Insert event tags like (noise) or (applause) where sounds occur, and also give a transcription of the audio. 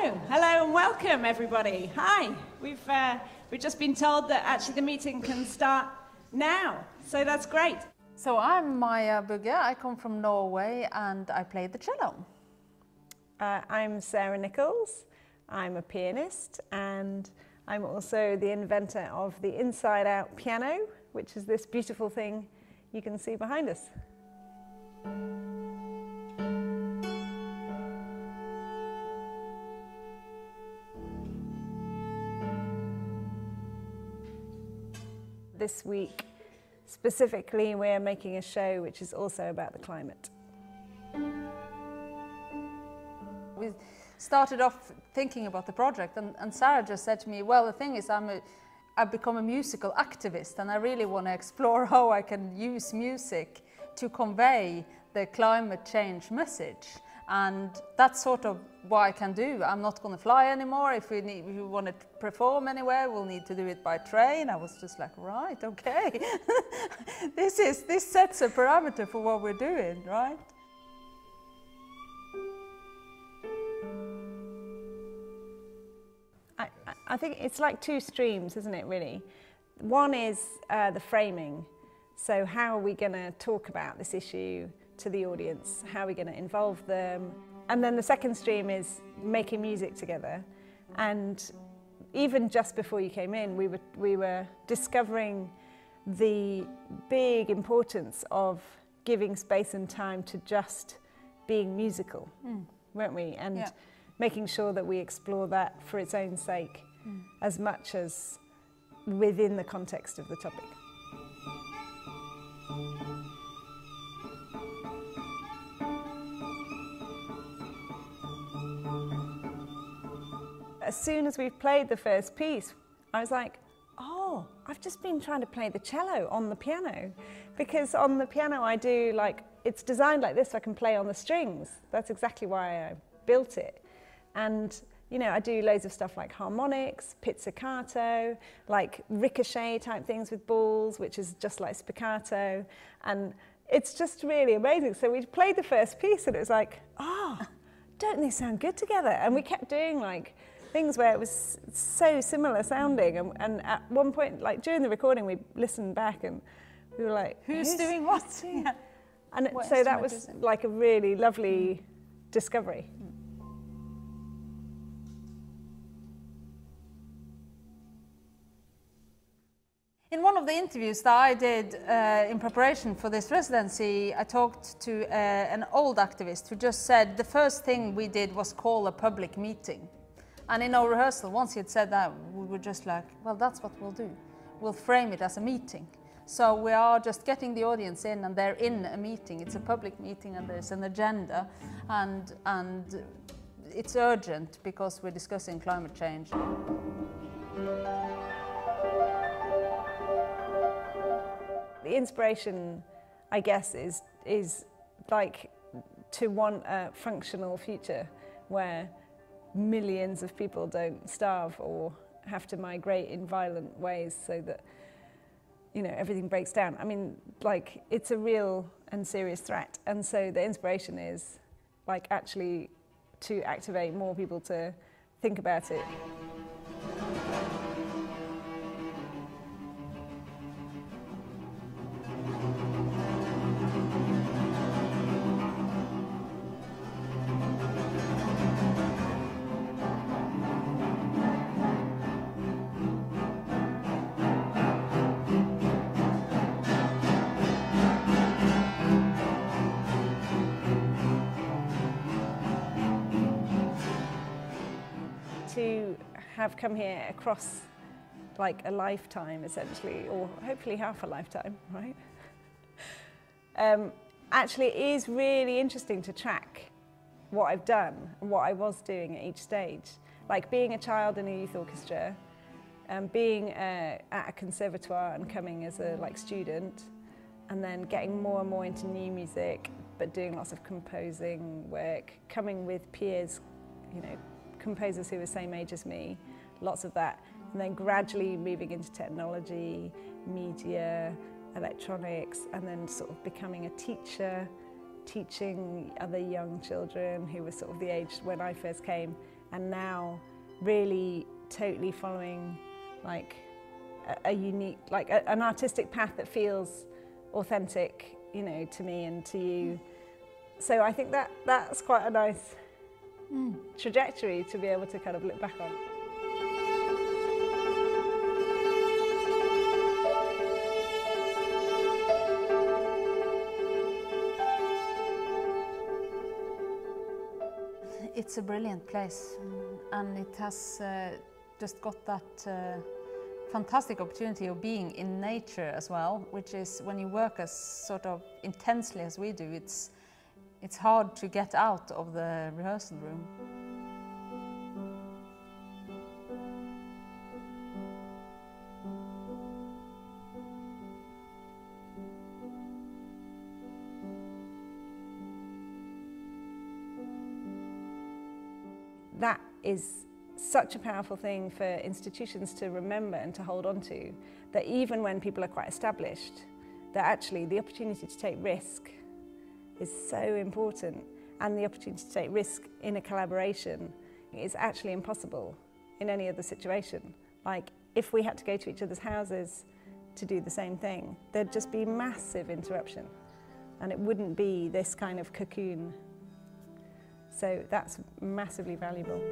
Hello, hello, and welcome everybody. Hi. We've uh, we've just been told that actually the meeting can start now, so that's great. So I'm Maya Bugge. I come from Norway and I play the cello. Uh, I'm Sarah Nicolls. I'm a pianist and I'm also the inventor of the Inside Out piano, which is this beautiful thing you can see behind us. This week, specifically, we're making a show which is also about the climate. We started off thinking about the project and, and Sarah just said to me, well, the thing is I'm a, I've become a musical activist and I really want to explore (laughs) how I can use music to convey the climate change message. And that's sort of what I can do. I'm not going to fly anymore. If we, need, if we want to perform anywhere, we'll need to do it by train. I was just like, right, okay. (laughs) this, is, this sets a parameter for what we're doing, right? I, I think it's like two streams, isn't it, really? One is uh, the framing. So, how are we going to talk about this issue to the audience? How are we going to involve them? And then the second stream is making music together. And even just before you came in, we were, we were discovering the big importance of giving space and time to just being musical, mm. weren't we? And yeah. making sure that we explore that for its own sake mm. as much as within the context of the topic. As soon as we've played the first piece, I was like, oh, I've just been trying to play the cello on the piano. Because on the piano, I do like, it's designed like this so I can play on the strings. That's exactly why I built it. And, you know, I do loads of stuff like harmonics, pizzicato, like ricochet type things with balls, which is just like spiccato. And it's just really amazing. So we played the first piece and it was like, oh, don't they sound good together? And we kept doing like, things where it was so similar sounding. And, and at one point, like during the recording, we listened back and we were like, who's, who's doing what? (laughs) yeah. And so that was like a really lovely mm. discovery. In one of the interviews that I did uh, in preparation for this residency, I talked to uh, an old activist who just said the first thing we did was call a public meeting. And in our rehearsal, once he had said that, we were just like, well, that's what we'll do. We'll frame it as a meeting. So we are just getting the audience in and they're in a meeting. It's a public meeting and there's an agenda and, and it's urgent because we're discussing climate change. The inspiration, I guess, is, is like to want a functional future where millions of people don't starve or have to migrate in violent ways so that you know everything breaks down. I mean like it's a real and serious threat. And so the inspiration is like actually to activate more people to think about it have come here across like a lifetime essentially, or hopefully half a lifetime, right? Um, actually, it is really interesting to track what I've done and what I was doing at each stage. Like being a child in a youth orchestra, um, being uh, at a conservatoire and coming as a like student, and then getting more and more into new music, but doing lots of composing work, coming with peers, you know, composers who were same age as me, lots of that. And then gradually moving into technology, media, electronics, and then sort of becoming a teacher, teaching other young children who were sort of the age when I first came, and now really totally following like a, a unique, like a, an artistic path that feels authentic, you know, to me and to you. So I think that that's quite a nice mm. trajectory to be able to kind of look back on. It's a brilliant place and it has uh, just got that uh, fantastic opportunity of being in nature as well, which is when you work as sort of intensely as we do, it's, it's hard to get out of the rehearsal room. That is such a powerful thing for institutions to remember and to hold on to, that even when people are quite established, that actually the opportunity to take risk is so important and the opportunity to take risk in a collaboration is actually impossible in any other situation. Like if we had to go to each other's houses to do the same thing, there'd just be massive interruption and it wouldn't be this kind of cocoon. So that's massively valuable.